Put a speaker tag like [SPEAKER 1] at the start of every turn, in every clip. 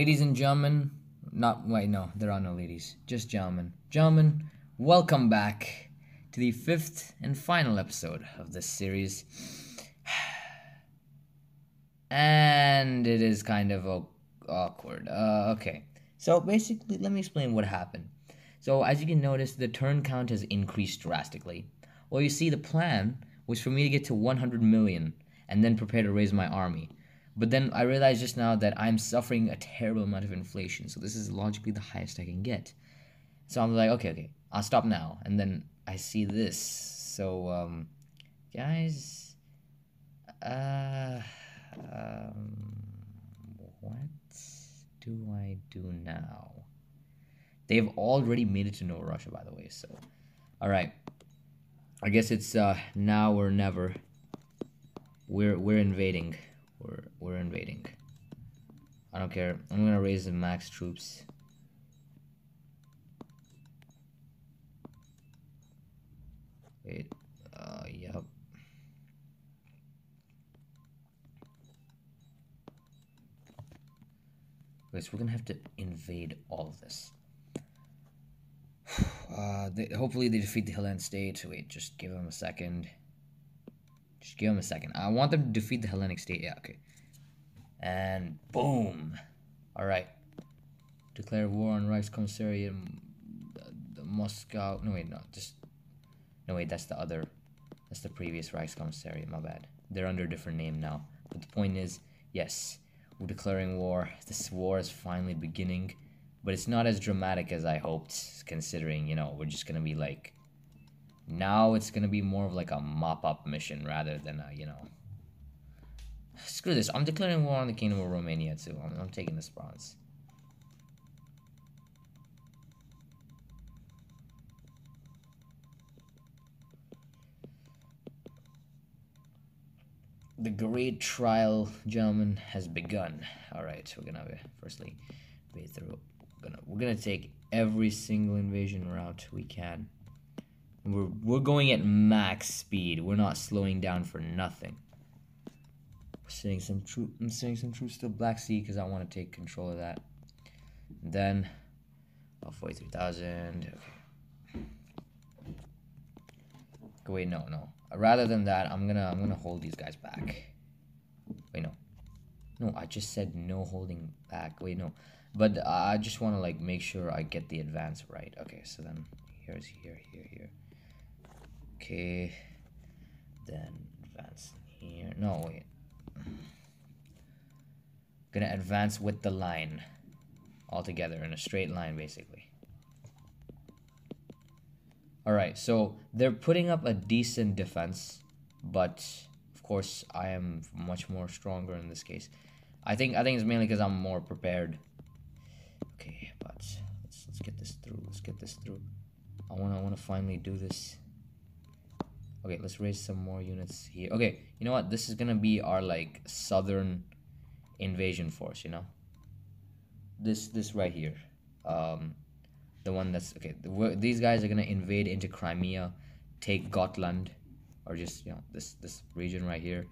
[SPEAKER 1] Ladies and gentlemen, not wait, no, there are no ladies, just gentlemen. Gentlemen, welcome back to the fifth and final episode of this series. And it is kind of awkward. Uh, okay, so basically, let me explain what happened. So, as you can notice, the turn count has increased drastically. Well, you see, the plan was for me to get to 100 million and then prepare to raise my army. But then I realized just now that I'm suffering a terrible amount of inflation, so this is logically the highest I can get. So I'm like, okay, okay, I'll stop now. And then I see this. So, um, guys, uh, um, what do I do now? They've already made it to Nova Russia, by the way. So, all right. I guess it's uh, now or never. We're we're invading. We're we're invading. I don't care. I'm gonna raise the max troops. Wait. Uh, yep. Okay, so we're gonna have to invade all of this. Uh, they, hopefully they defeat the Hellenic state. Wait, just give them a second. Just give them a second. I want them to defeat the Hellenic state. Yeah, okay. And boom. All right. Declare war on Reichskommissariat, the, the Moscow. No wait, no, just no wait. That's the other. That's the previous Reichskommissariat. My bad. They're under a different name now. But the point is, yes, we're declaring war. This war is finally beginning, but it's not as dramatic as I hoped. Considering you know we're just gonna be like. Now it's gonna be more of like a mop-up mission rather than a you know. Screw this! I'm declaring war on the Kingdom of Romania too. I'm, I'm taking this bronze. the great trial, gentlemen, has begun. All right, we're gonna firstly wait through. We're gonna we're gonna take every single invasion route we can. We're we're going at max speed. We're not slowing down for nothing. We're sending some troop. I'm sending some troops to Black Sea because I want to take control of that. And then, oh, 43,000. Okay. Okay, wait, no, no. Rather than that, I'm gonna I'm gonna hold these guys back. Wait, no. No, I just said no holding back. Wait, no. But I just want to like make sure I get the advance right. Okay, so then here's here, here, here. Okay. Then advance here. No, wait. Gonna advance with the line all together in a straight line, basically. All right, so they're putting up a decent defense, but of course I am much more stronger in this case. I think I think it's mainly because I'm more prepared. Okay, but let's let's get this through. Let's get this through. I wanna I wanna finally do this. Okay, let's raise some more units here. Okay, you know what? This is gonna be our like southern invasion force. You know. This this right here. Um, the one that's okay. The, these guys are gonna invade into Crimea, take Gotenland, or just you know this this region right here.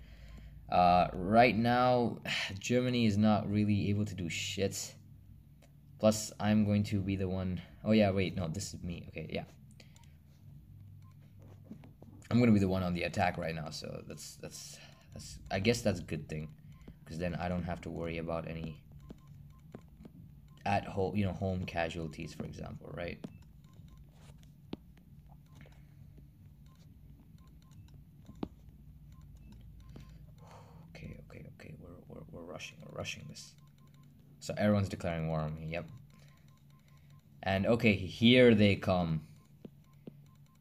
[SPEAKER 1] Uh, right now, Germany is not really able to do shit. Plus, I'm going to be the one oh yeah, wait, no, this is me. Okay, yeah. I'm gonna be the one on the attack right now, so that's that's that's. I guess that's a good thing, because then I don't have to worry about any at home, you know, home casualties, for example, right? Okay, okay, okay. We're, we're, we're rushing. We're rushing this. So everyone's declaring war on me. Yep. And okay, here they come.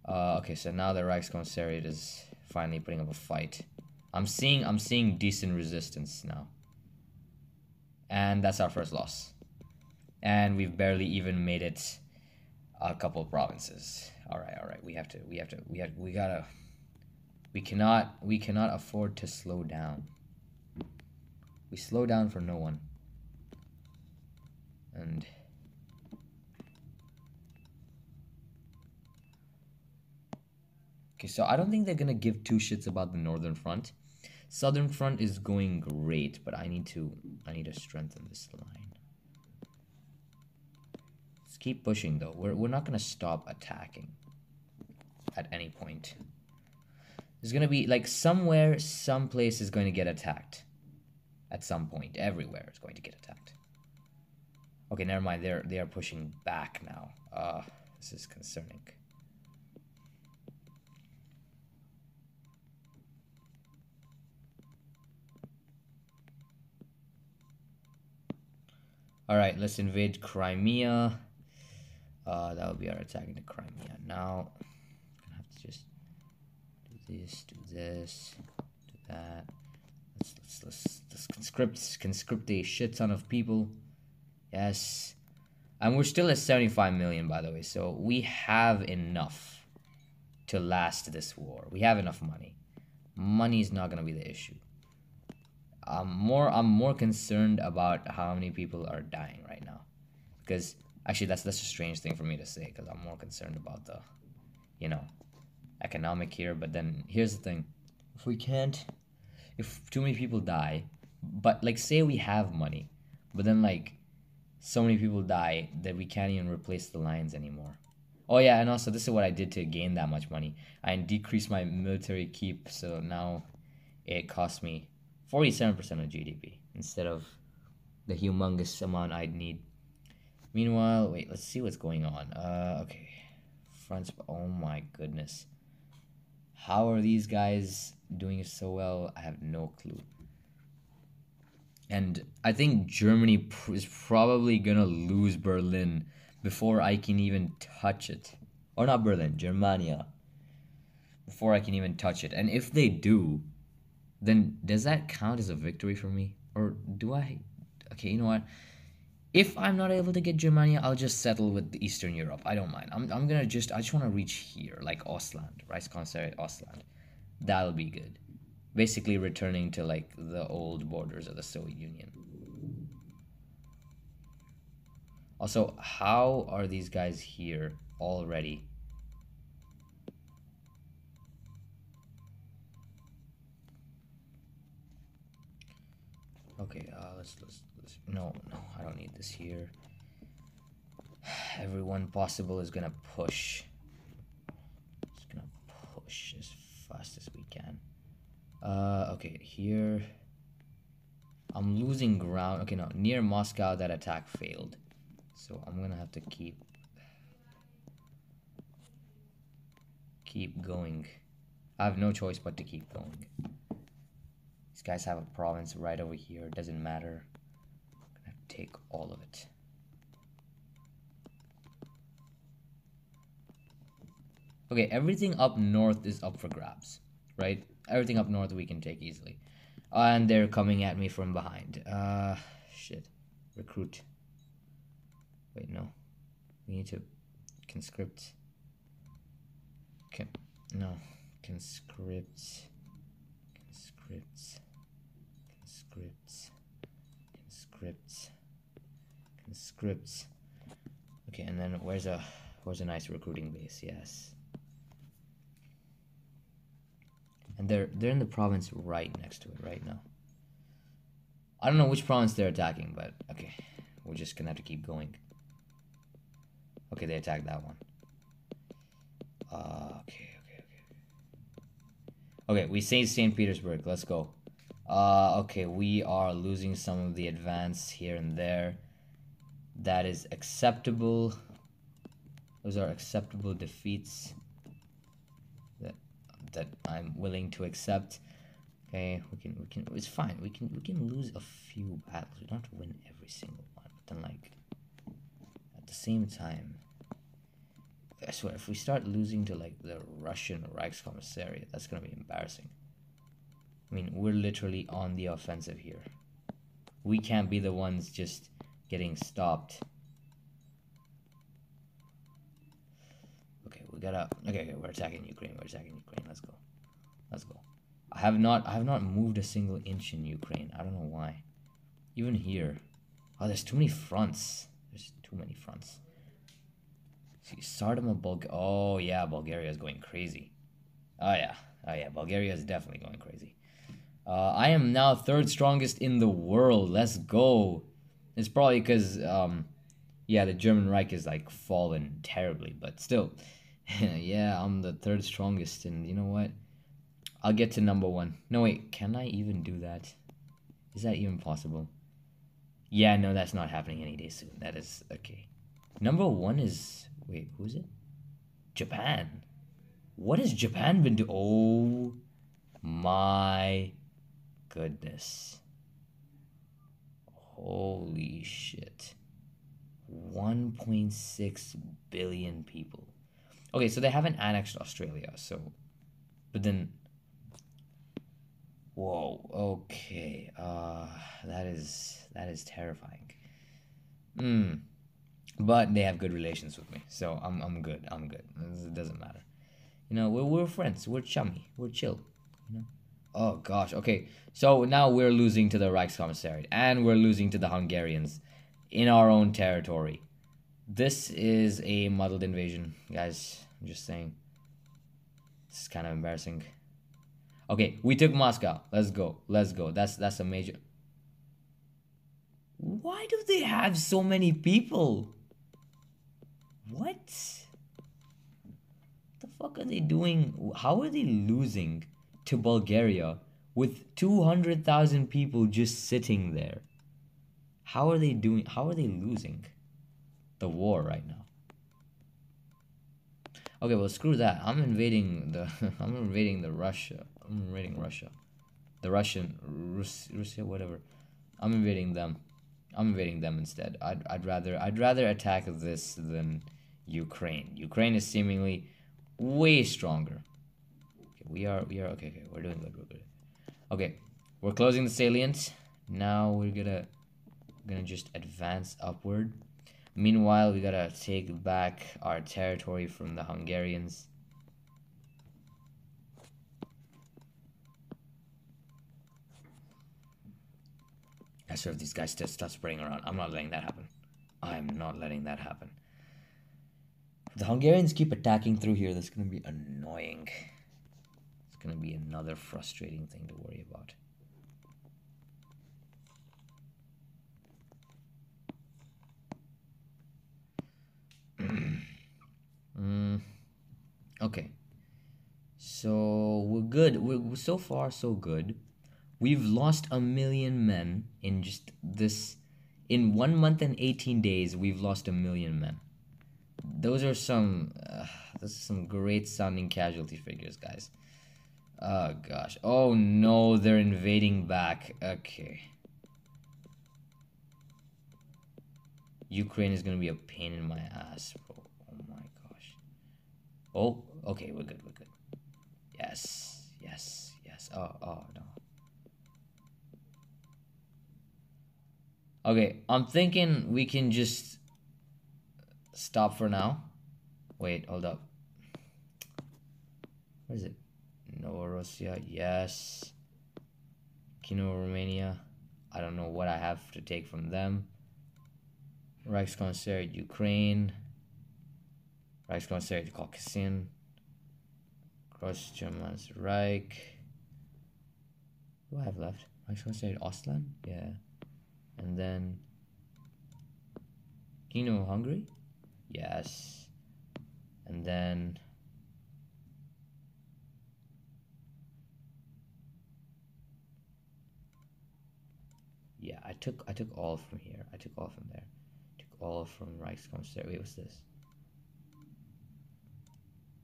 [SPEAKER 1] Uh, okay, so now the Reichskommissariat is finally putting up a fight. I'm seeing I'm seeing decent resistance now. And that's our first loss and we've barely even made it a couple of provinces. All right, all right. We have to. We have to. We have. We gotta. We cannot. We cannot afford to slow down. We slow down for no one. And. Okay, so I don't think they're gonna give two shits about the northern front. Southern front is going great, but I need to. I need to strengthen this line. Let's keep pushing though. We're we're not gonna stop attacking at any point. There's gonna be like somewhere, some place is going to get attacked. At some point. Everywhere is going to get attacked. Okay, never mind. They're they are pushing back now. Uh this is concerning. Alright, let's invade Crimea. Uh, that will be our attack into Crimea. Now, gonna have to just do this, do this, do that. Let's let's let's, let's conscript conscript a shit ton of people. Yes, and we're still at seventy five million, by the way. So we have enough to last this war. We have enough money. Money is not gonna be the issue. I'm more I'm more concerned about how many people are dying right now, because actually that's that's a strange thing for me to say because I'm more concerned about the, you know, economic here. But then here's the thing, if we can't, if too many people die, but like say we have money, but then like so many people die that we can't even replace the lines anymore. Oh yeah, and also this is what I did to gain that much money. I decreased my military keep, so now it cost me 47% of GDP instead of the humongous amount I'd need. Meanwhile, wait, let's see what's going on. Uh, okay. France, oh my goodness. How are these guys doing so well? I have no clue. And I think Germany is probably gonna lose Berlin before I can even touch it. Or not Berlin, Germania. Before I can even touch it. And if they do, then does that count as a victory for me? Or do I. Okay, you know what? If I'm not able to get Germania, I'll just settle with Eastern Europe. I don't mind. I'm, I'm gonna just. I just wanna reach here, like Ostland, Reichskanzlei Ostland. That'll be good. Basically, returning to like the old borders of the Soviet Union. Also, how are these guys here already? Okay, uh, let's, let's, let's, no, no, I don't need this here. Everyone possible is gonna push. Just gonna push as fast as we can. Uh, okay, here. I'm losing ground. Okay, no, near Moscow, that attack failed. So I'm gonna have to keep keep going. I have no choice but to keep going. Guys have a province right over here. It doesn't matter. I'm gonna take all of it. Okay, everything up north is up for grabs, right? Everything up north we can take easily. and they're coming at me from behind. Uh, shit. Recruit. Wait, no. We need to conscript. Can no. Conscript. Conscript. Conscript. Conscript. Okay, and then where's a where's a nice recruiting base? Yes. And they're they're in the province right next to it right now. I don't know which province they're attacking, but okay. We're just gonna have to keep going. Okay, they attacked that one. Uh, okay, okay, okay. Okay, we say St. Petersburg. Let's go. Uh, okay, we are losing some of the advance here and there. That is acceptable. Those are acceptable defeats that that I'm willing to accept. Okay, we can we can it's fine. We can we can lose a few battles. We don't have to win every single one. But then like at the same time I swear if we start losing to like the Russian Reichskommissariat, that's gonna be embarrassing. I mean, we're literally on the offensive here. We can't be the ones just getting stopped. Okay, we gotta. Okay, okay, we're attacking Ukraine. We're attacking Ukraine. Let's go. Let's go. I have not. I have not moved a single inch in Ukraine. I don't know why. Even here. Oh, there's too many fronts. There's too many fronts. See, Sardama, Bulgaria. Oh yeah, Bulgaria is going crazy. Oh yeah. Oh yeah, Bulgaria is definitely going crazy. Uh, I am now third strongest in the world. Let's go. It's probably because um, Yeah, the German Reich is like fallen terribly, but still, yeah, I'm the third strongest, and you know what? I'll get to number one. No, wait, can I even do that? Is that even possible? Yeah, no, that's not happening any day soon. That is okay. Number one is wait, who's it? Japan. What has Japan been doing? Oh my goodness. Holy shit. 1.6 billion people. Okay, so they haven't annexed Australia, so. But then. Whoa, okay. Uh, that is. That is terrifying. Hmm. But they have good relations with me, so I'm, I'm good. I'm good. It doesn't matter. You know, we're, we're friends. We're chummy. We're chill. You know? Oh gosh. Okay. So now we're losing to the Reichskommissariat and we're losing to the Hungarians in our own territory. This is a muddled invasion, guys. I'm just saying. This is kind of embarrassing. Okay, we took Moscow. Let's go. Let's go. That's that's a major. Why do they have so many people? What? The fuck are they doing? How are they losing to Bulgaria with 200,000 people just sitting there? How are they doing? How are they losing the war right now? Okay, well screw that. I'm invading the I'm invading the Russia. I'm invading Russia. The Russian Rus, Russia whatever. I'm invading them. I'm invading them instead. I'd, I'd rather I'd rather attack this than Ukraine. Ukraine is seemingly way stronger. We are we are okay, okay. We're doing good. We're good. Okay, we're closing the salient. Now we're gonna gonna just advance upward. Meanwhile, we gotta take back our territory from the Hungarians. I swear if these guys just start spraying around, I'm not letting that happen. I'm not letting that happen. The Hungarians keep attacking through here, that's gonna be annoying. It's gonna be another frustrating thing to worry about. mm, okay. So we're good. We're so far so good. We've lost a million men in just this. In one month and eighteen days, we've lost a million men. Those are some. Uh, those are some great sounding casualty figures, guys. Oh gosh. Oh no, they're invading back. Okay. Ukraine is gonna be a pain in my ass, bro. Oh my gosh. Oh, okay, we're good, we're good. Yes, yes, yes. Oh, oh no. Okay, I'm thinking we can just stop for now. Wait, hold up. Where is it? Novorossiya, yes. Kino, Romania. I don't know what I have to take from them. Reichskommissariat Ukraine, Reichskommissariat Caucasian, Grossgermanisches Reich. What do I have left? Reichskommissariat Ostland? Yeah. And then Kino Hungary? Yes. And then Yeah, I took I took all from here. I took all from there Took all from Reichskommissar. Wait, what's this?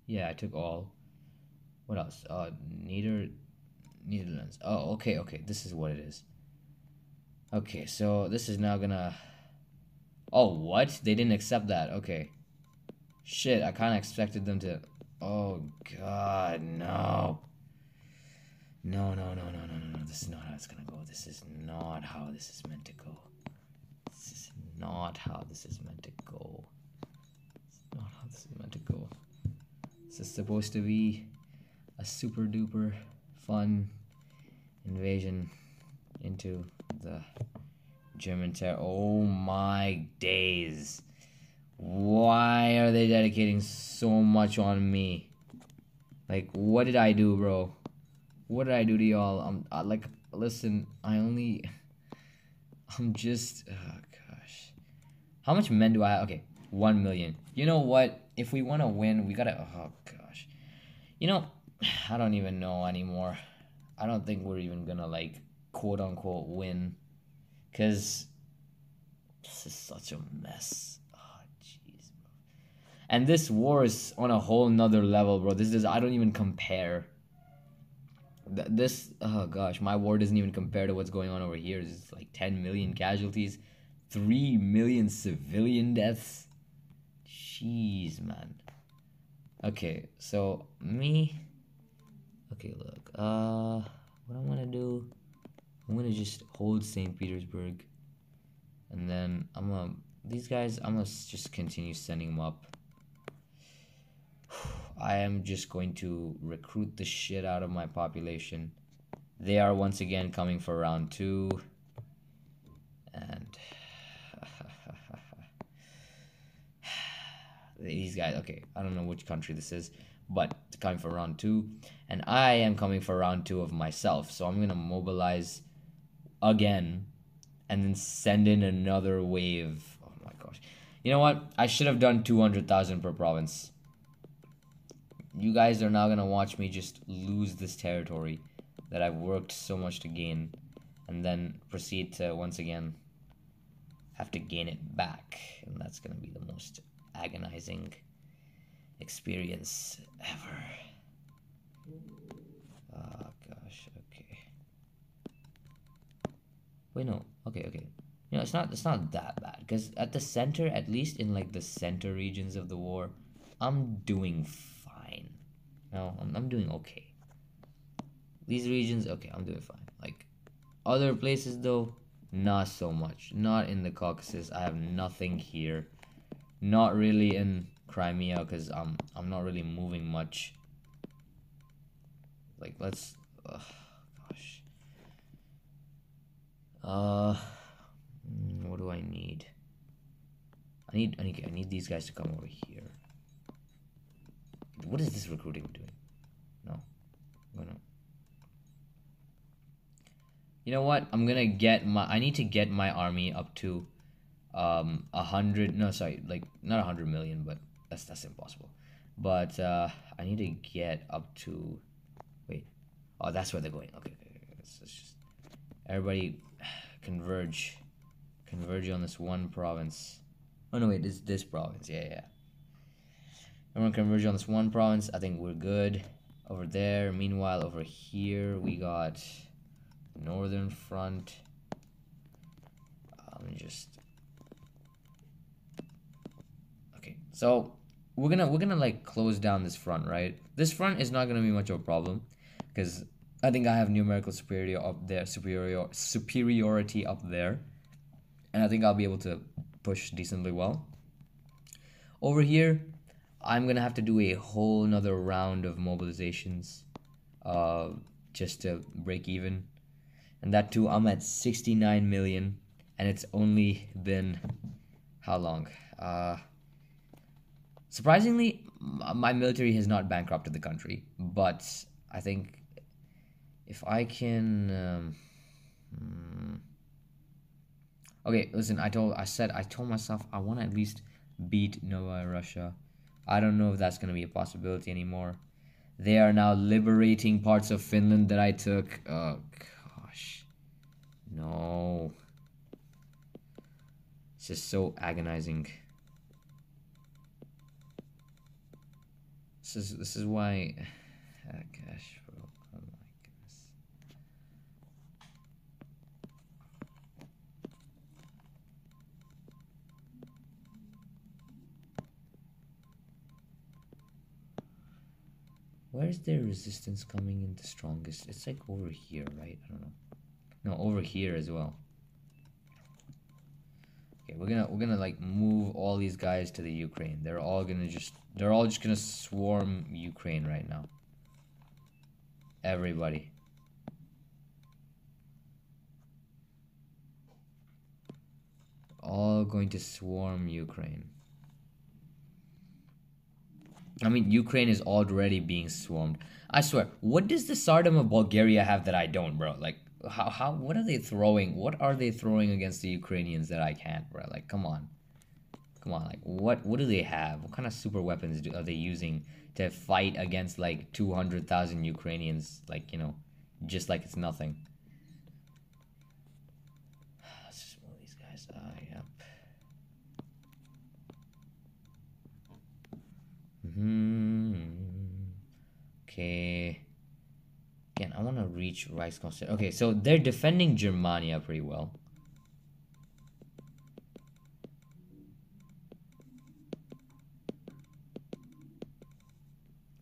[SPEAKER 1] Yeah, I took all. What else? Uh, Nieder, Netherlands. Oh, okay, okay. This is what it is. Okay, so this is now gonna. Oh, what? They didn't accept that. Okay. Shit, I kind of expected them to. Oh God, no. No, no, no, no, no, no, no. This is not how it's gonna go. This is not how this is meant to go This is not how this is meant to go. It's not how this is meant to go. This is supposed to be a super duper fun invasion into the German terror. Oh my days. Why are they dedicating so much on me? Like, what did I do, bro? What did I do to y'all? I'm I, like, listen, I only. I'm just. Uh, gosh. How much men do I? Okay, 1 million. You know what? If we want to win, we gotta. Oh, gosh. You know, I don't even know anymore. I don't think we're even gonna, like, quote unquote win. Because this is such a mess. Oh, jeez. And this war is on a whole nother level, bro. This is, I don't even compare. Th- This, oh gosh, my war doesn't even compare to what's going on over here. It's like 10 million casualties, 3 million civilian deaths. Jeez, man. Okay, so me. Okay, look. Uh, what I'm gonna do, I'm gonna just hold St. Petersburg, and then I'm gonna these guys. I'm gonna just continue sending them up. I am just going to recruit the shit out of my population. They are once again coming for round two, and these guys. Okay, I don't know which country this is, but coming for round two, and I am coming for round two of myself. So I'm gonna mobilize again, and then send in another wave. Oh my gosh! You know what? I should have done two hundred thousand per province. You guys are now gonna watch me just lose this territory that I've worked so much to gain, and then proceed to once again have to gain it back, and that's gonna be the most agonizing experience ever. Oh gosh, okay. Wait, no. Okay, okay. You know, it's not it's not that bad because at the center, at least in like the center regions of the war, I'm doing. No, I'm I'm doing okay. These regions, okay, I'm doing fine. Like other places though, not so much. Not in the Caucasus. I have nothing here. Not really in Crimea because I'm I'm not really moving much. Like let's, ugh, gosh. Uh, mm, what do I need? I need I need I need these guys to come over here. What is this recruiting doing? No, I'm gonna. You know what? I'm gonna get my. I need to get my army up to, um, a hundred. No, sorry, like not a hundred million, but that's that's impossible. But uh, I need to get up to. Wait, oh, that's where they're going. Okay, let's just everybody converge, converge on this one province. Oh no, wait, this this province. Yeah, yeah. Everyone converge on this one province. I think we're good over there. Meanwhile, over here we got northern front. Um, just okay. So we're gonna we're gonna like close down this front, right? This front is not gonna be much of a problem because I think I have numerical superiority up there, superior superiority up there, and I think I'll be able to push decently well. Over here, I'm gonna have to do a whole nother round of mobilizations, uh, just to break even, and that too I'm at 69 million, and it's only been how long? Uh, surprisingly, my military has not bankrupted the country, but I think if I can. Um, hmm. Okay, listen. I told. I said. I told myself I want to at least beat Nova Russia. I don't know if that's gonna be a possibility anymore. They are now liberating parts of Finland that I took. Oh gosh, no. It's just so agonizing. This is this is why. Ah, gosh, Where's their resistance coming in the strongest? It's like over here, right? I don't know. No, over here as well. Okay, we're gonna we're gonna like move all these guys to the Ukraine. They're all gonna just they're all just gonna swarm Ukraine right now. Everybody. All going to swarm Ukraine. I mean, Ukraine is already being swarmed. I swear, what does the Tsardom of Bulgaria have that I don't, bro? Like, how, how, what are they throwing? What are they throwing against the Ukrainians that I can't, bro? Like, come on. Come on, like what what do they have? What kind of super weapons do, are they using to fight against like 200,000 Ukrainians like, you know, just like it's nothing. Let's just move these guys. Uh, yep. Hmm. Mm-hmm. Okay. Again, I want to reach Reichskonstantin. Okay, so they're defending Germania pretty well.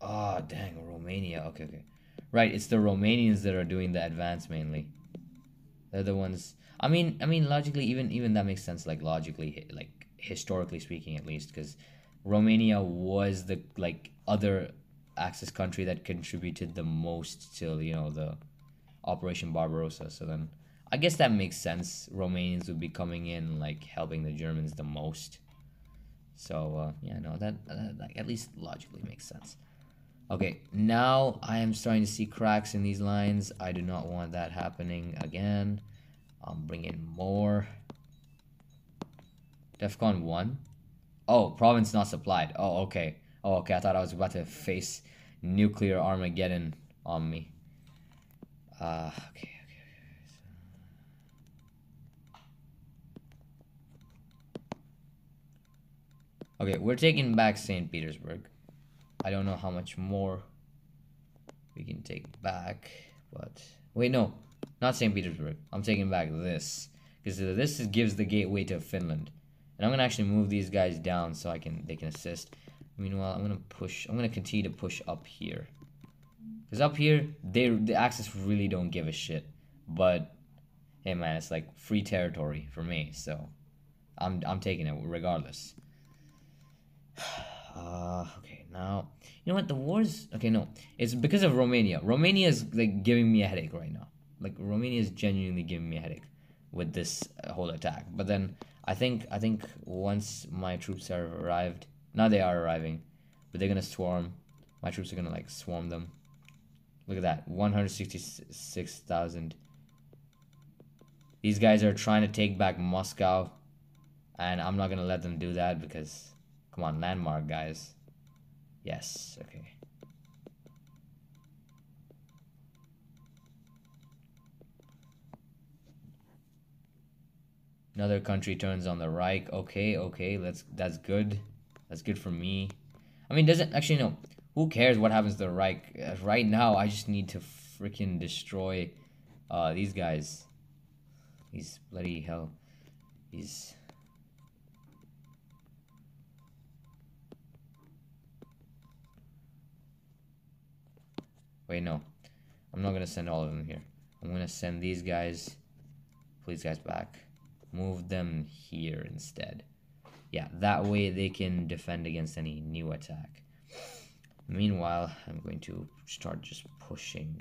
[SPEAKER 1] Oh, dang, Romania. Okay, okay. Right, it's the Romanians that are doing the advance mainly. They're the ones. I mean, I mean, logically, even even that makes sense. Like logically, like historically speaking, at least, because Romania was the like other Axis country that contributed the most to you know the Operation Barbarossa. So then, I guess that makes sense. Romanians would be coming in like helping the Germans the most. So uh, yeah, no, that, that like at least logically makes sense. Okay, now I am starting to see cracks in these lines. I do not want that happening again. I'll bring in more. DEFCON 1. Oh, province not supplied. Oh, okay. Oh, okay. I thought I was about to face nuclear Armageddon on me. Uh, okay, okay, okay. Okay, we're taking back St. Petersburg. I don't know how much more we can take back, but wait, no, not St. Petersburg. I'm taking back this because this gives the gateway to Finland, and I'm gonna actually move these guys down so I can they can assist. Meanwhile, I'm gonna push. I'm gonna continue to push up here, because up here they the Axis really don't give a shit. But hey, man, it's like free territory for me, so I'm I'm taking it regardless. Uh, okay, now you know what the wars. Okay, no, it's because of Romania. Romania is like giving me a headache right now. Like Romania is genuinely giving me a headache with this uh, whole attack. But then I think I think once my troops are arrived, now they are arriving, but they're gonna swarm. My troops are gonna like swarm them. Look at that, one hundred sixty-six thousand. These guys are trying to take back Moscow, and I'm not gonna let them do that because Come on, landmark, guys. Yes, okay. Another country turns on the Reich. Okay, okay, let's that's good. That's good for me. I mean, doesn't actually no. Who cares what happens to the Reich? Uh, right now, I just need to freaking destroy uh, these guys. These bloody hell. These Wait, no. I'm not to send all of them here. I'm to send these guys, please guys back. Move them here instead. Yeah, that way they can defend against any new attack. Meanwhile, I'm going to start just pushing.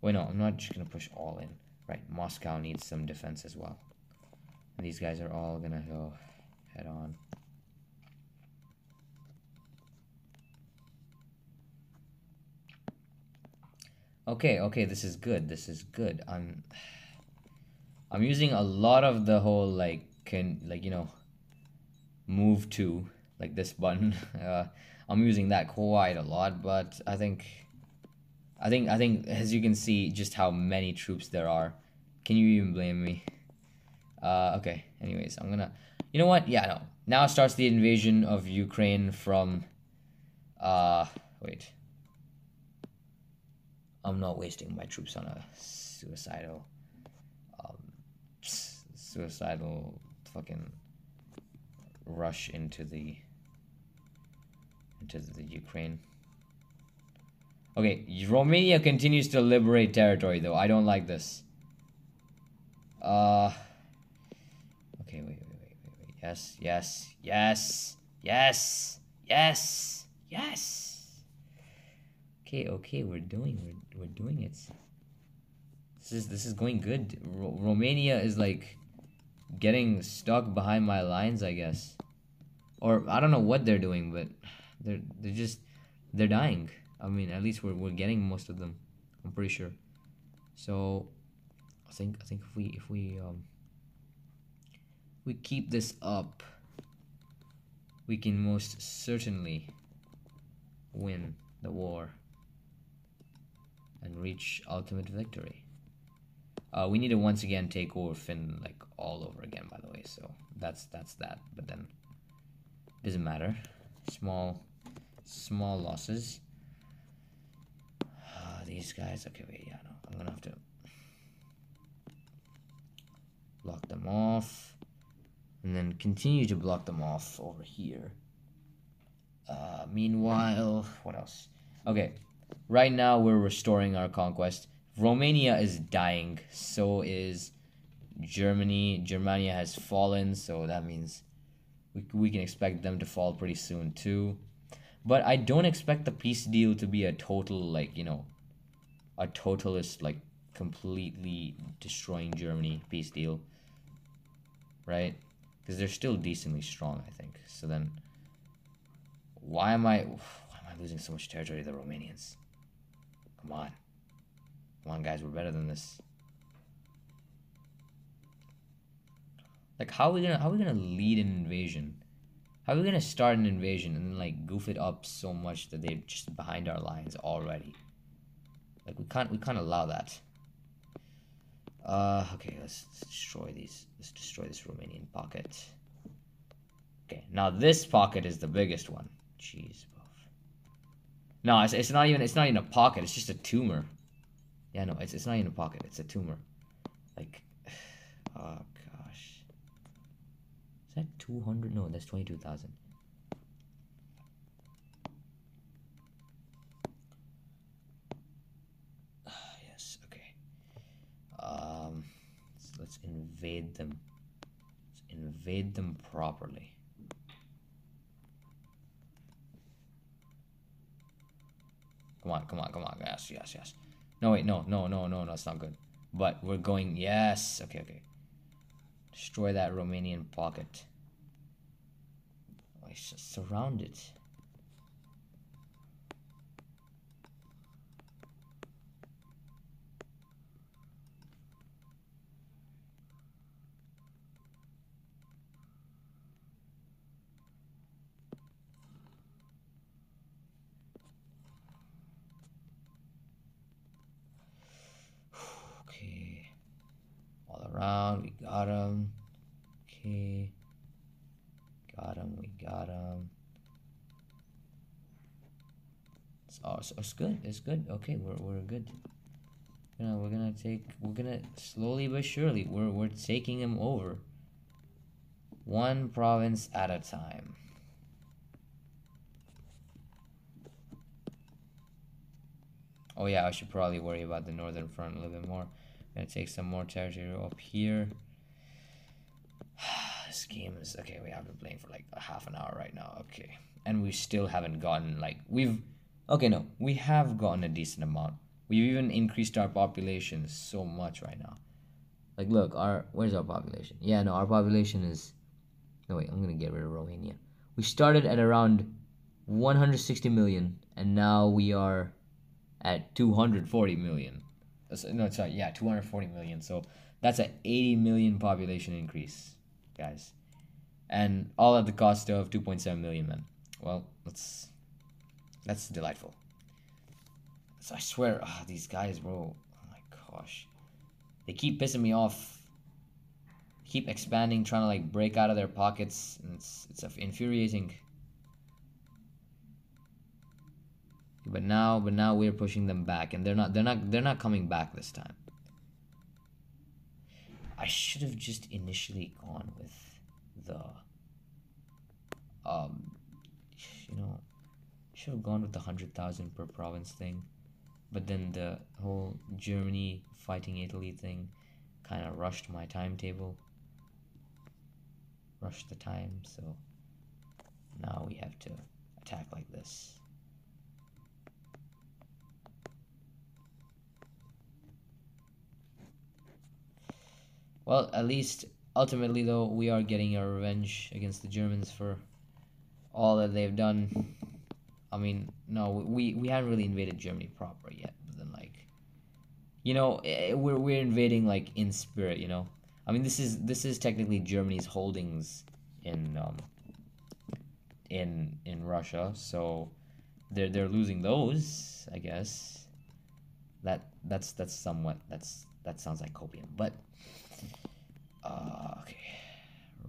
[SPEAKER 1] Wait, no, I'm not just going to push all in. Right, Moscow needs some defense as well. And these guys are all going to go head on. Okay, okay, this is good. This is good. I'm I'm using a lot of the whole like can like you know move to like this button. Uh, I'm using that quite a lot, but I think I think I think as you can see just how many troops there are. Can you even blame me? Uh, okay. Anyways, I'm gonna. You know what? Yeah, no. Now starts the invasion of Ukraine from. Uh, wait. I'm not wasting my troops on a suicidal, suicidal fucking rush into the into the Ukraine. Okay, Romania continues to liberate territory though. I don't like this. Uh. Okay, wait, wait, wait, wait, wait. Yes, yes, yes, yes, yes, yes. Okay, okay, we're doing we're, we're doing it. This is this is going good. Romania is like getting stuck behind my lines, I guess. Or I don't know what they're doing, but they're they're just they're dying. I mean, at least we're we're getting most of them. I'm pretty sure. So I think I think if we if we um we keep this up, we can most certainly win the war and reach ultimate victory. Uh, we need to once again take over Finland like all over again, by the way. So that's that's that. But then doesn't matter. Small, small losses. Uh, these guys. Okay, wait. Yeah, no. I'm gonna have to block them off, and then continue to block them off over here. Uh, meanwhile, what else? Okay, right now we're restoring our conquest. Romania is dying, so is Germany. Germania has fallen, so that means we, we can expect them to fall pretty soon too. But I don't expect the peace deal to be a total, like, you know, a totalist, like, completely destroying Germany peace deal. Right? Because they're still decently strong, I think. So then, why am I, why am I losing so much territory to the Romanians? Come on. On, guys, we're better than this. Like, how are we gonna how are we gonna lead an invasion? How are we gonna start an invasion and then like goof it up so much that they're just behind our lines already? Like we can't we can't allow that. Uh, okay, let's, let's destroy these. Let's destroy this Romanian pocket. Okay, now this pocket is the biggest one. Jeez, No, it's, it's not even it's not even a pocket. It's just a tumor. Yeah, no, it's, it's not even a pocket. It's a tumor. Like, oh gosh. Is that 200? No, that's 22,000. yes, okay. Um, let's invade them. Let's invade them properly. Come on, come on, come on. Yes, yes, yes. No, wait, no, no, no, no, no, it's not good. But we're going, yes. Okay, okay. Destroy that Romanian pocket. Just surround it. We got him. Okay. Got him. We got him. It's, it's, it's good. It's good. Okay, we're, we're good. You know, we're gonna take. We're gonna slowly but surely. We're we're taking him over. One province at a time. Oh yeah, I should probably worry about the northern front a little bit more. Gonna take some more territory up here. this game is okay. We have been playing for like a half an hour right now. Okay, and we still haven't gotten like we've. Okay, no, we have gotten a decent amount. We've even increased our population so much right now. Like, look, our where's our population? Yeah, no, our population is. No wait, I'm gonna get rid of Romania. We started at around 160 million, and now we are at 240 million no, it's sorry, yeah, 240 million. So that's an 80 million population increase, guys, and all at the cost of 2.7 million men. Well, that's that's delightful. So I swear, oh, these guys, bro. Oh my gosh, they keep pissing me off. Keep expanding, trying to like break out of their pockets, and it's it's infuriating. But now, but now we're pushing them back, and they're not, they're not, they're not coming back this time. I should have just initially gone with the, um, you know, should have gone with the hundred thousand per province thing, but then the whole Germany fighting Italy thing kind of rushed my timetable, rushed the time, so now we have to attack like this. Well, at least ultimately, though, we are getting our revenge against the Germans for all that they've done. I mean, no, we we haven't really invaded Germany proper yet. But then, like, you know, eh, we're we're invading like in spirit. You know, I mean, this is this is technically Germany's holdings in um, in in Russia, so they're they're losing those, I guess. That that's that's somewhat that's that sounds like copium, but uh, okay,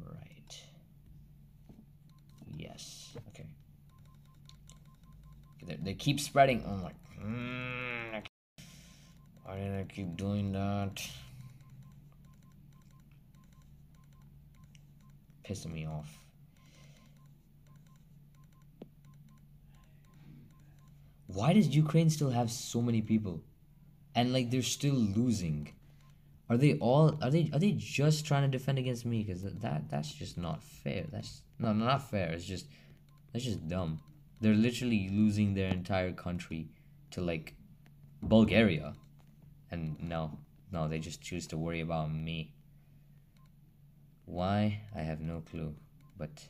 [SPEAKER 1] right. Yes, okay. They, they keep spreading. I'm like, mm, why did I keep doing that? Pissing me off. Why does Ukraine still have so many people? And like they're still losing. Are they all are they are they just trying to defend against me? Because that that's just not fair. That's no not fair. It's just that's just dumb. They're literally losing their entire country to like Bulgaria. And no, no, they just choose to worry about me. Why? I have no clue. But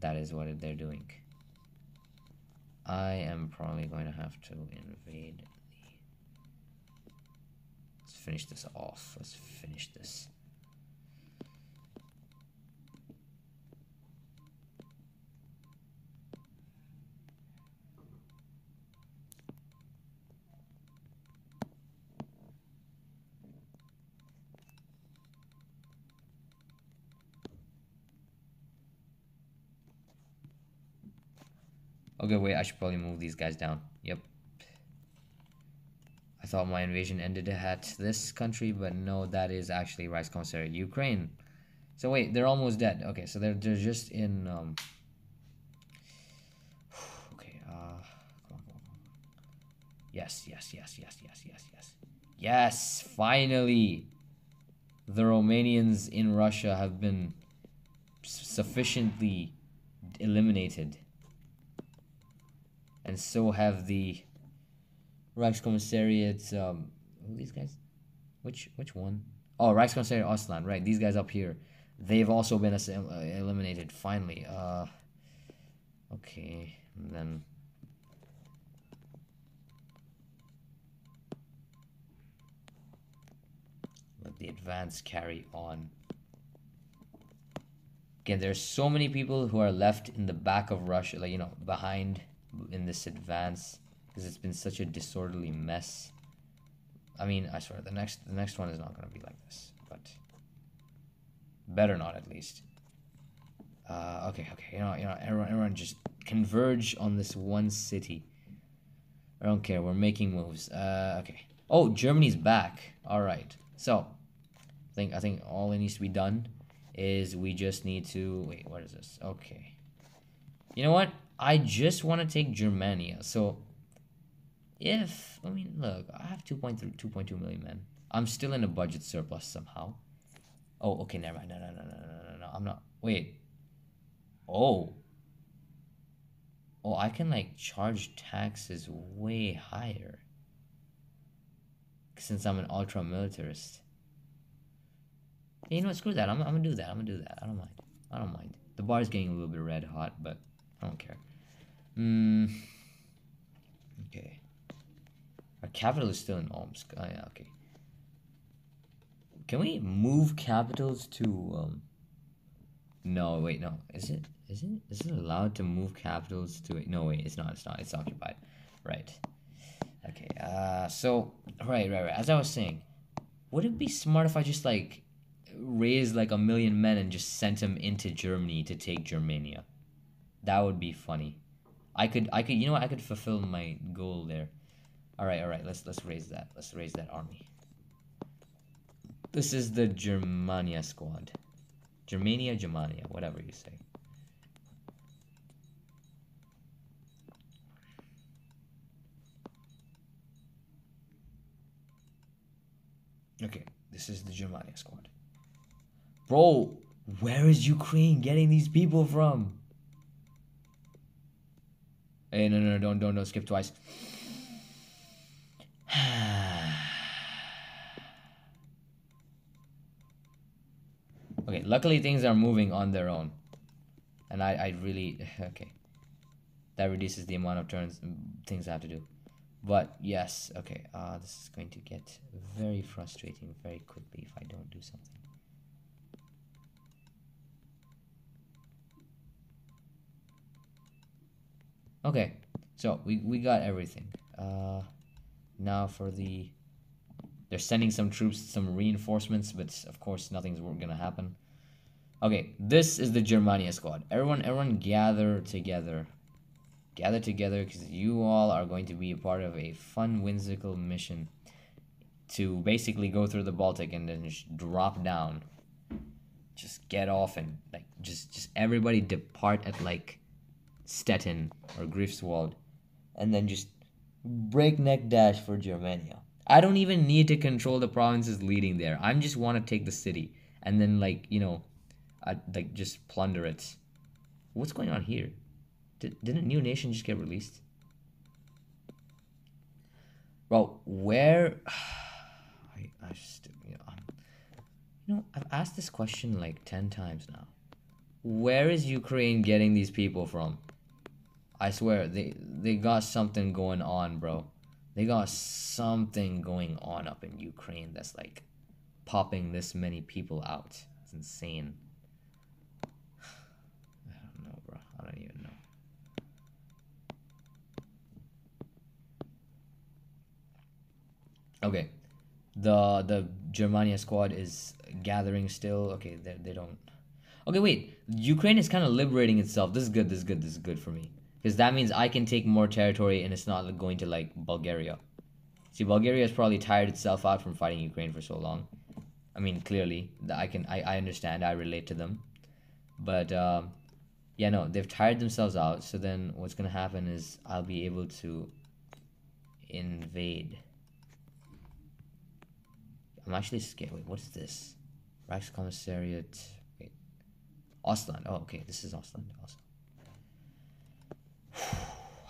[SPEAKER 1] that is what they're doing. I am probably going to have to invade finish this off. Let's finish this. Okay, wait, I should probably move these guys down. Thought my invasion ended at this country, but no, that is actually Reichskommissariat, Ukraine. So wait, they're almost dead. Okay, so they're, they're just in... Um, okay, uh... Come on, come on. Yes, yes, yes, yes, yes, yes, yes. Yes, finally! The Romanians in Russia have been sufficiently eliminated and so have the Reichskommissariat. Um, who these guys? Which which one? Oh, Reichskommissariat Ostland. Right, these guys up here. They've also been uh, eliminated finally. Uh, okay, and then. Let the advance carry on. Again, there's so many people who are left in the back of Russia, like you know, behind in this advance because it's been such a disorderly mess. I mean, I swear the next the next one is not going to be like this, but better not at least. Uh, okay, okay, you know, you know, everyone, everyone just converge on this one city. I don't care. We're making moves. Uh, okay. Oh, Germany's back. All right. So, I think I think all that needs to be done is we just need to wait. What is this? Okay. You know what? I just want to take Germania. So if I mean, look, I have 2.3, 2.2 million men. I'm still in a budget surplus somehow. Oh, okay, never mind. No, no, no, no, no, no, no. I'm not. Wait. Oh. Oh, I can like charge taxes way higher. Since I'm an ultra militarist. you know what? Screw that. I'm, I'm gonna do that. I'm gonna do that. I don't mind. I don't mind. The bar is getting a little bit red hot, but I don't care. Hmm. Our capital is still in Omsk. Oh, yeah, okay. Can we move capitals to um No, wait, no. Is it is it is it allowed to move capitals to No, wait, it's not. It's not. It's occupied. Right. Okay. Uh so right, right, right. As I was saying, would it be smart if I just like raised like a million men and just sent them into Germany to take Germania? That would be funny. I could I could you know what I could fulfill my goal there. All right, all right. Let's let's raise that. Let's raise that army. This is the Germania squad. Germania, Germania, whatever you say. Okay, this is the Germania squad. Bro, where is Ukraine getting these people from? Hey, no, no, no, don't, don't, don't skip twice. okay, luckily things are moving on their own. And I, I really... Okay. That reduces the amount of turns mm, things I have to do. But yes, okay, uh, this is going to get very frustrating very quickly if I don't do something. Okay, so we, we got everything. Uh, now for the... They're sending some troops, some reinforcements, but of course nothing's gonna happen. Okay, this is the Germania squad. Everyone, everyone gather together. Gather together because you all are going to be a part of a fun, whimsical mission to basically go through the Baltic and then just drop down. Just get off and like just just everybody depart at like Stettin or Greifswald and then just breakneck dash for Germania. I don't even need to control the provinces leading there. I just want to take the city and then like, you know, I, like just plunder it. What's going on here? Did, didn't New Nation just get released? Bro, where I I just you know, you know I've asked this question like 10 times now. Where is Ukraine getting these people from? I swear they they got something going on, bro. They got something going on up in Ukraine that's like popping this many people out. It's insane. I don't know, bro. I don't even know. Okay. The the Germania squad is gathering still. Okay, they they don't Okay, wait. Ukraine is kind of liberating itself. This is good. This is good. This is good for me because that means I can take more territory and it's not going to like Bulgaria. See, Bulgaria has probably tired itself out from fighting Ukraine for so long. I mean, clearly, I can I, I understand, I relate to them, but um, yeah, no, they've tired themselves out. So then, what's gonna happen is I'll be able to invade. I'm actually scared. Wait, what is this? Reichskommissariat. Wait, Ostland. Oh, okay, this is Ostland. Ostland.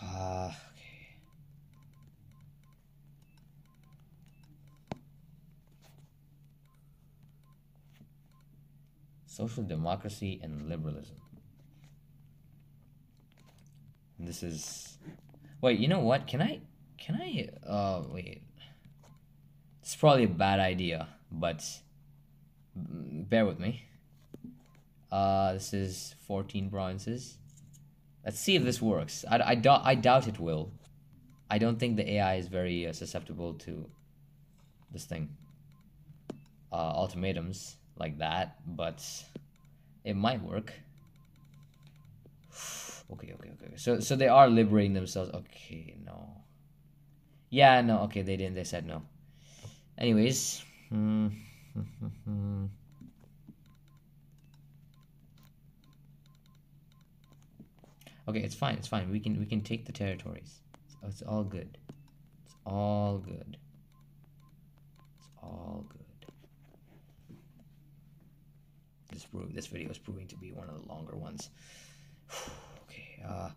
[SPEAKER 1] Uh, okay. Social democracy and liberalism. This is. Wait, you know what? Can I. Can I. Uh, wait. It's probably a bad idea, but. Bear with me. Uh, this is 14 bronzes. Let's see if this works. I, I, doubt, I doubt it will. I don't think the AI is very uh, susceptible to this thing. Uh, ultimatums like that, but it might work. okay, okay, okay. So, so they are liberating themselves. Okay, no. Yeah, no. Okay, they didn't. They said no. Anyways. Okay, it's fine. It's fine. We can we can take the territories. It's, it's all good. It's all good. It's all good. This this video is proving to be one of the longer ones. okay. Uh,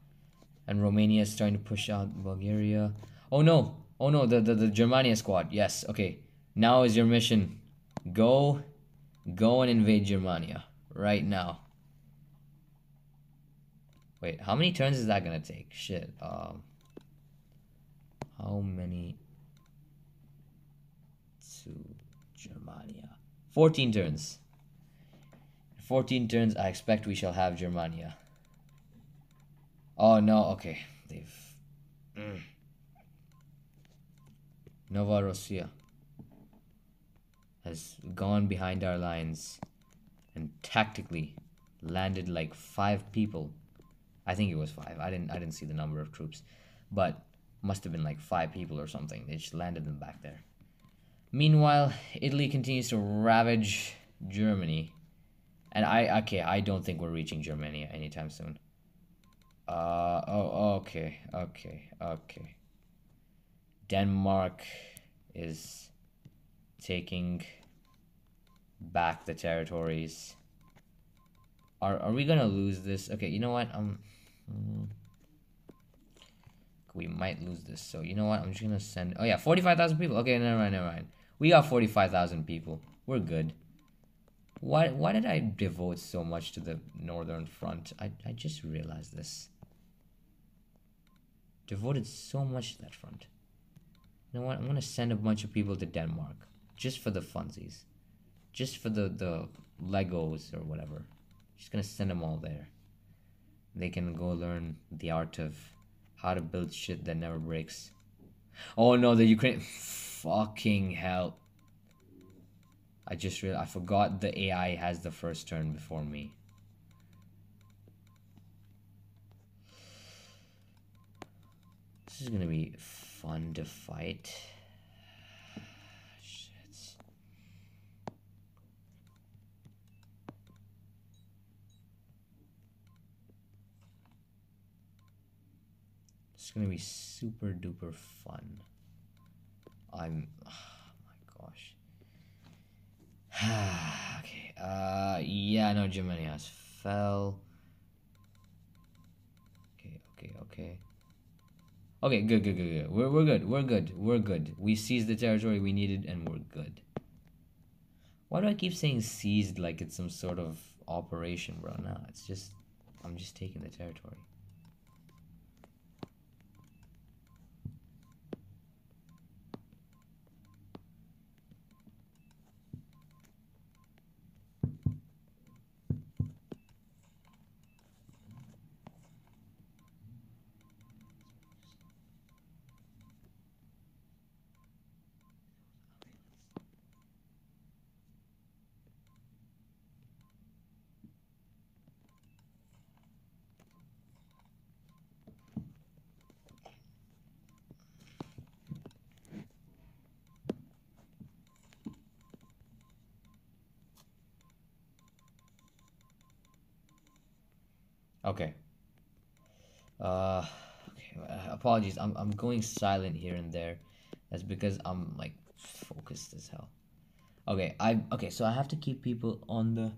[SPEAKER 1] and Romania is starting to push out Bulgaria. Oh no! Oh no! The the the Germania squad. Yes. Okay. Now is your mission. Go, go and invade Germania right now. Wait, how many turns is that gonna take? Shit. Um, how many to Germania? 14 turns. 14 turns, I expect we shall have Germania. Oh no, okay. They've. Mm. Novorossiya has gone behind our lines and tactically landed like five people I think it was five. I didn't I didn't see the number of troops, but must have been like five people or something. They just landed them back there. Meanwhile, Italy continues to ravage Germany, and I okay. I don't think we're reaching Germany anytime soon. Uh oh. Okay. Okay. Okay. Denmark is taking back the territories. Are are we gonna lose this? Okay. You know what? Um. Mm. We might lose this. So you know what? I'm just gonna send. Oh yeah, forty-five thousand people. Okay, never mind, never mind. We got forty-five thousand people. We're good. Why? Why did I devote so much to the Northern Front? I I just realized this. Devoted so much to that front. You know what? I'm gonna send a bunch of people to Denmark just for the funsies, just for the the Legos or whatever. Just gonna send them all there they can go learn the art of how to build shit that never breaks. Oh no, the Ukraine. Fucking hell. I just realized I forgot the AI has the first turn before me. This is gonna be fun to fight. Shit. It's gonna be super duper fun. I'm. Oh my gosh. okay. Uh. Yeah. No. Germany has fell. Okay. Okay. Okay. Okay. Good. Good. Good. Good. We're we're good. We're good. We're good. We seized the territory we needed, and we're good. Why do I keep saying seized like it's some sort of operation, bro? No, it's just I'm just taking the territory. Okay. Uh, okay. uh, Apologies. I'm I'm going silent here and there. That's because I'm like focused as hell. Okay. I okay. So I have to keep people on the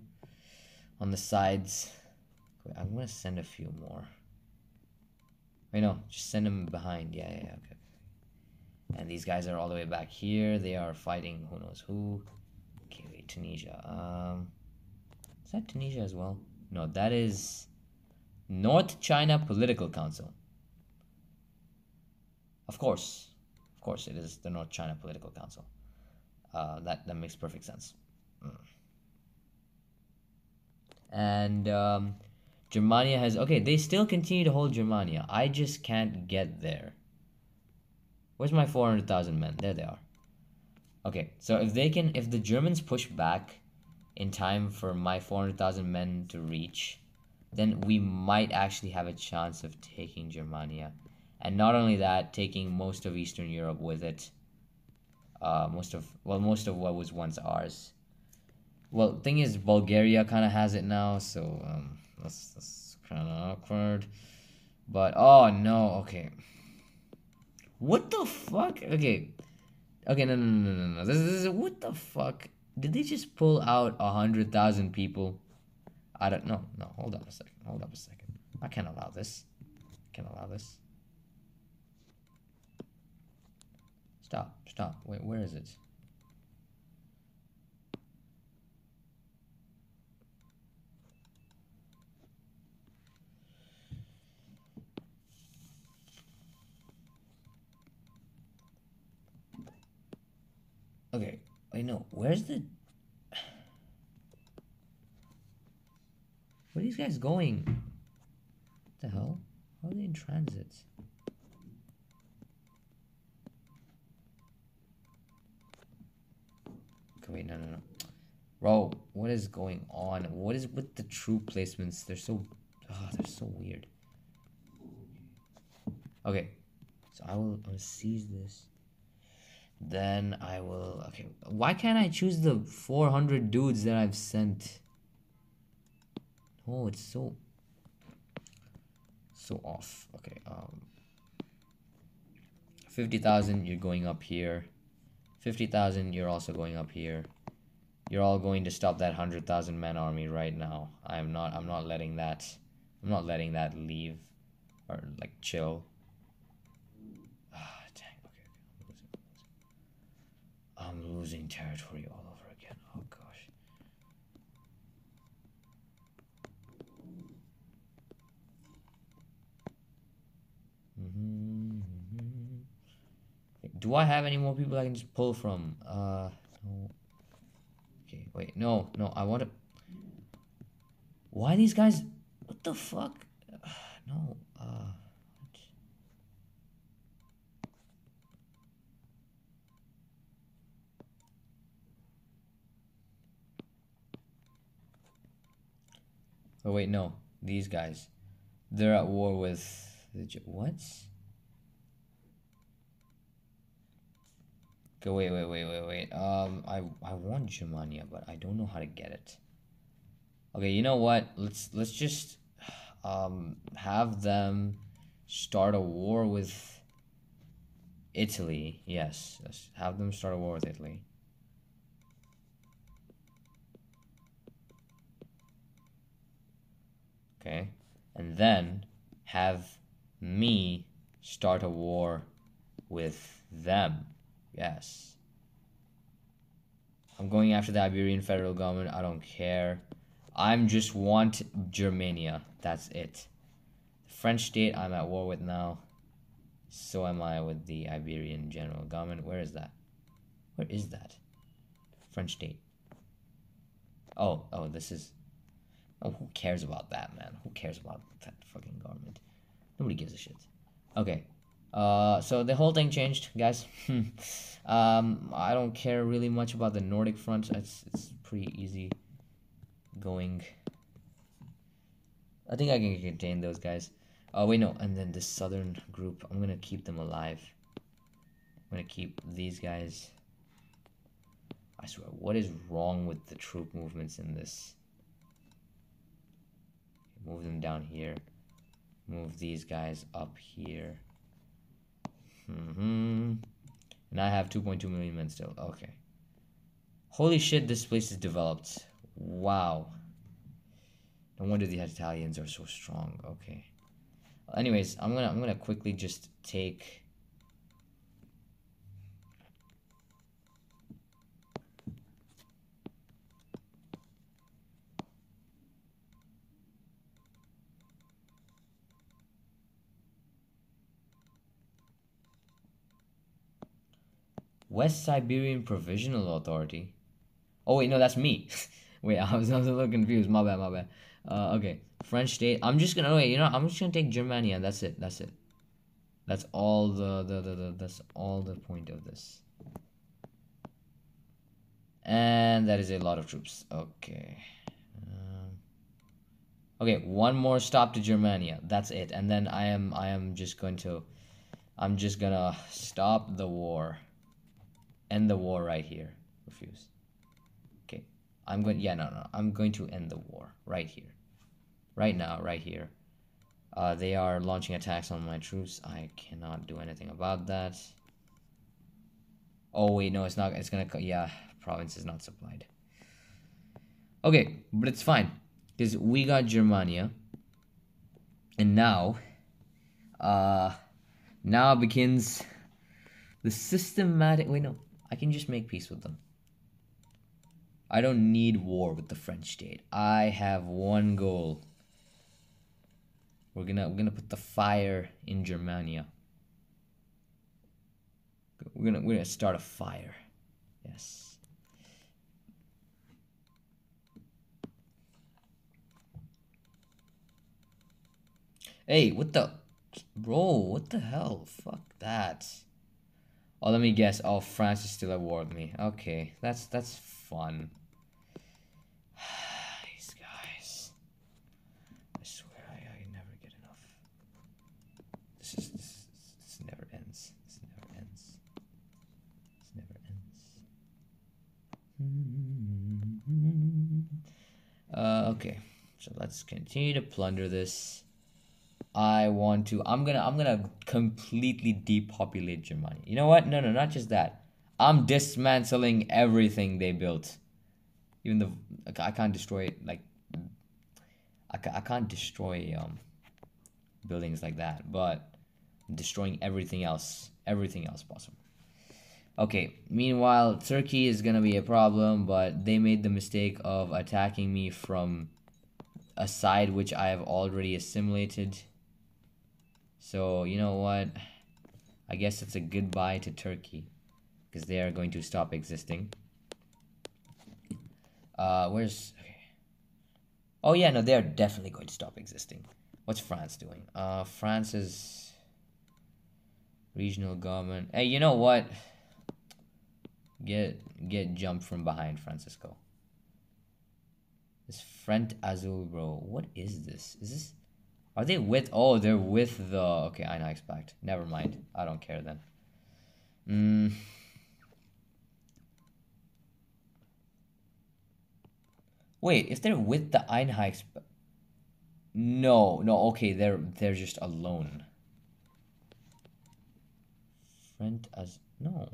[SPEAKER 1] on the sides. I'm gonna send a few more. Wait, no. Just send them behind. Yeah. Yeah. yeah, Okay. And these guys are all the way back here. They are fighting who knows who. Okay. Wait. Tunisia. Um. Is that Tunisia as well? No. That is. North China Political Council. Of course, of course, it is the North China Political Council. Uh, that that makes perfect sense. Mm. And um, Germania has okay. They still continue to hold Germania. I just can't get there. Where's my four hundred thousand men? There they are. Okay, so if they can, if the Germans push back in time for my four hundred thousand men to reach then we might actually have a chance of taking Germania. And not only that, taking most of Eastern Europe with it. Uh, most of well, most of what was once ours. Well, thing is, Bulgaria kind of has it now, so um, that's that's kind of awkward. But oh no, okay. What the fuck? Okay, okay, no, no, no, no, no. This, this is what the fuck? Did they just pull out a hundred thousand people? I don't know. No, hold on a second. Hold up a second. I can't allow this. I can't allow this. Stop. Stop. Wait, where is it? Okay. Wait, no. Where's the Where are these guys going? What the hell? How are they in transit? Okay, wait, no, no, no. Bro, what is going on? What is with the troop placements? They're so... Oh, they're so weird. Okay. So I will, I will seize this. Then I will... Okay. Why can't I choose the 400 dudes that I've sent? Oh, it's so so off. Okay. Um, fifty thousand. You're going up here. Fifty thousand. You're also going up here. You're all going to stop that hundred thousand man army right now. I'm not. I'm not letting that. I'm not letting that leave, or like chill. Ah, dang. Okay. okay. I'm losing. I'm losing territory all Mm-hmm. Do I have any more people I can just pull from? Uh, no. Okay, wait, no, no, I want to... Why these guys... What the fuck? No, uh... Oh wait, no. These guys. They're at war with the what? Wait, wait, wait, wait, wait. Um, I I want Germania, but I don't know how to get it. Okay, you know what? Let's let's just um have them start a war with Italy. Yes, let's have them start a war with Italy. Okay, and then have me start a war with them. Yes. I'm going after the Iberian federal government. I don't care. I'm just want Germania. That's it. French state I'm at war with now. So am I with the Iberian general government. Where is that? Where is that? French state. Oh, oh, this is. Oh, who cares about that, man? Who cares about that fucking government? Nobody gives a shit. Okay. Uh, so the whole thing changed, guys. um, I don't care really much about the Nordic front. It's it's pretty easy going. I think I can contain those guys. Oh wait, no, and then this southern group. I'm gonna keep them alive. I'm gonna keep these guys. I swear, what is wrong with the troop movements in this? Move them down here. Move these guys up here. Mm-hmm. And I have 2.2 million men still. Okay. Holy shit, this place is developed. Wow. No wonder the Italians are so strong. Okay. Anyways, I'm gonna I'm gonna quickly just take West Siberian Provisional Authority. Oh wait, no, that's me. wait, I was, I was a little confused. My bad, my bad. Uh, okay, French state. I'm just gonna wait. You know, I'm just gonna take Germania. That's it. That's it. That's all the, the the, the that's all the point of this. And that is a lot of troops. Okay. Um, okay, one more stop to Germania. That's it. And then I am I am just going to I'm just gonna stop the war end the war right here. Refuse. Okay. I'm going, yeah, no, no. I'm going to end the war right here. Right now, right here. Uh, they are launching attacks on my troops. I cannot do anything about that. Oh, wait, no, it's not, it's gonna, yeah, province is not supplied. Okay, but it's fine. Because we got Germania. And now, uh, now begins the systematic, wait, no. I can just make peace with them. I don't need war with the French state. I have one goal. We're gonna we're gonna put the fire in Germania. We're gonna we're gonna start a fire. Yes. Hey, what the bro, what the hell? Fuck that. Oh, let me guess. Oh, France is still at war with me. Okay, that's that's fun. These guys. I swear, I, I never get enough. This is this, never ends. This never ends. This never ends. Uh, okay. So let's continue to plunder this. I want to I'm gonna I'm gonna completely depopulate Germany. You know what? No, no, not just that. I'm dismantling everything they built. Even though I can't destroy it like I, I can't destroy um buildings like that, but destroying everything else, everything else possible. Okay, meanwhile, Turkey is gonna be a problem, but they made the mistake of attacking me from a side which I have already assimilated so, you know what? I guess it's a goodbye to Turkey. Because they are going to stop existing. Uh, where's... Oh, yeah, no, they are definitely going to stop existing. What's France doing? Uh, France is... Regional government. Hey, you know what? Get get jumped from behind, Francisco. This Front Azul, bro. What is this? Is this? Are they with? Oh, they're with the. Okay, Einheits Pact. Never mind. I don't care then. Hmm. Wait, if they're with the Einheits. No, no. Okay, they're they're just alone. Friend as no.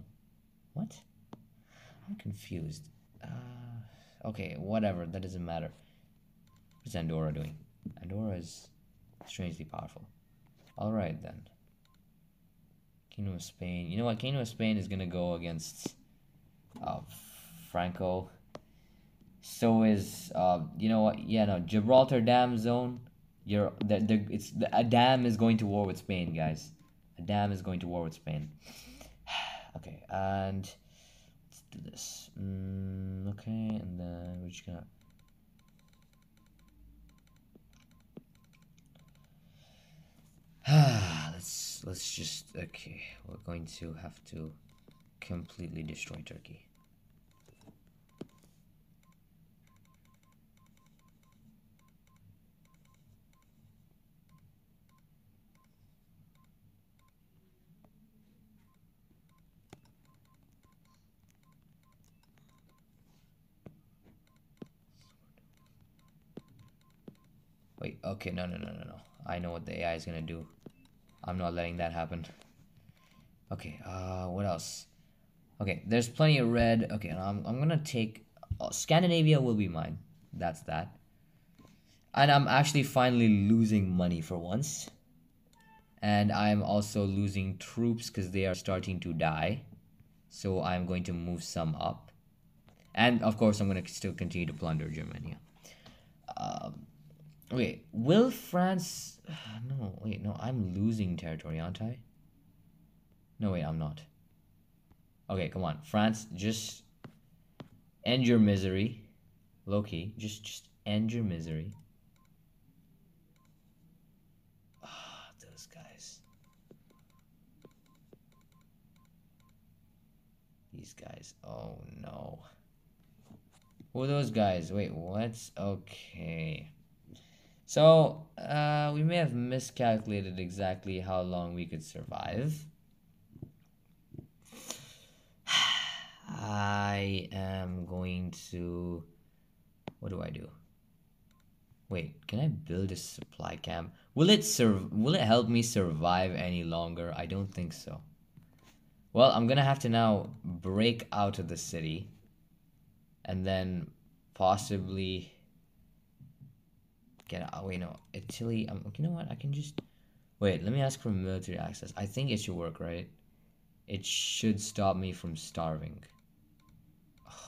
[SPEAKER 1] What? I'm confused. Uh, okay, whatever. That doesn't matter. What's Andorra doing? Andorra is strangely powerful. All right then. Kingdom of Spain. You know what? Kingdom of Spain is gonna go against uh, Franco. So is uh, you know what? Yeah, no, Gibraltar Dam Zone. You're the, the it's the, a dam is going to war with Spain, guys. A dam is going to war with Spain. okay, and let's do this. Mm, okay, and then we're just gonna. let's let's just okay. We're going to have to completely destroy Turkey. Wait, okay, no, no, no, no, no. I know what the AI is gonna do. I'm not letting that happen. Okay, uh, what else? Okay, there's plenty of red. Okay, I'm, I'm gonna take... Uh, Scandinavia will be mine. That's that. And I'm actually finally losing money for once. And I'm also losing troops because they are starting to die. So I'm going to move some up. And of course, I'm going to still continue to plunder Germany. Um, Wait, will France... No, wait, no, I'm losing territory, aren't I? No, wait, I'm not. Okay, come on. France, just end your misery. Loki, just just end your misery. Ah, those guys. These guys. Oh no. Who are those guys? Wait, what's okay? So, uh, we may have miscalculated exactly how long we could survive. I am going to... What do I do? Wait, can I build a supply camp? Will it serve? Will it help me survive any longer? I don't think so. Well, I'm gonna have to now break out of the city, and then possibly get out. Wait, no, Italy. Um, you know what? I can just wait. Let me ask for military access. I think it should work, right? It should stop me from starving.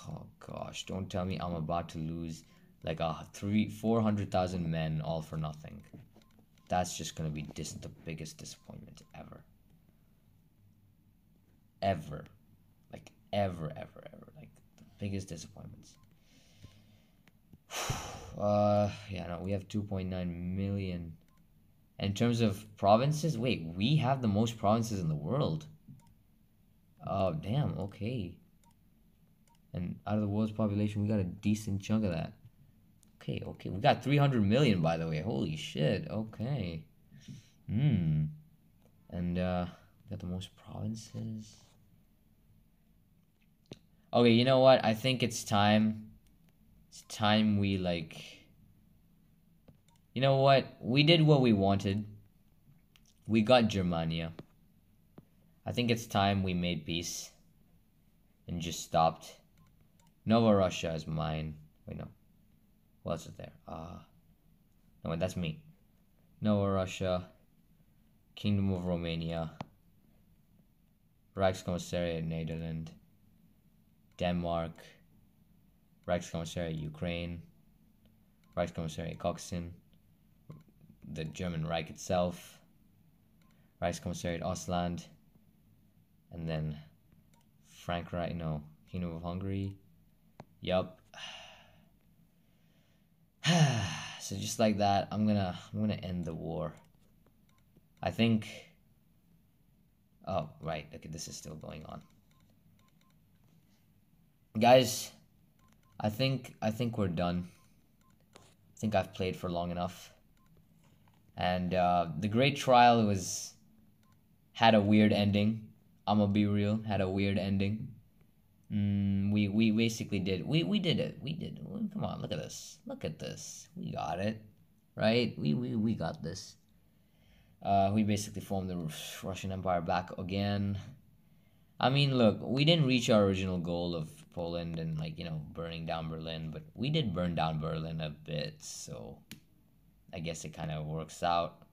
[SPEAKER 1] Oh gosh! Don't tell me I'm about to lose like a three, four hundred thousand men all for nothing. That's just gonna be dis- the biggest disappointment ever. Ever, like ever, ever, ever, like the biggest disappointments. Uh, yeah, no, we have 2.9 million. In terms of provinces, wait, we have the most provinces in the world. Oh, damn, okay. And out of the world's population, we got a decent chunk of that. Okay, okay. We got 300 million, by the way. Holy shit, okay. Hmm. And, uh, we got the most provinces. Okay, you know what? I think it's time it's time we like you know what? We did what we wanted. We got germania. I think it's time we made peace and just stopped. Novorossiya is mine. Wait no. What else is there? Uh no wait that's me. Novorossiya kingdom of romania Reichskommissariat netherlands denmark Reichskommissariat Ukraine, Reichskommissariat Kaukasien, the German Reich itself, Reichskommissariat Ostland, and then Frank Frankreich, no, Kingdom of Hungary. Yup. so just like that, I'm gonna I'm gonna end the war. I think. Oh right, okay, this is still going on, guys. I think I think we're done. I think I've played for long enough. And uh, the Great Trial was had a weird ending. I'm gonna be real, had a weird ending. Mm, we we basically did we we did it. We did. Come on, look at this. Look at this. We got it, right? We we we got this. Uh, we basically formed the Russian Empire back again. I mean, look, we didn't reach our original goal of Poland and like you know burning down Berlin, but we did burn down Berlin a bit, so I guess it kind of works out.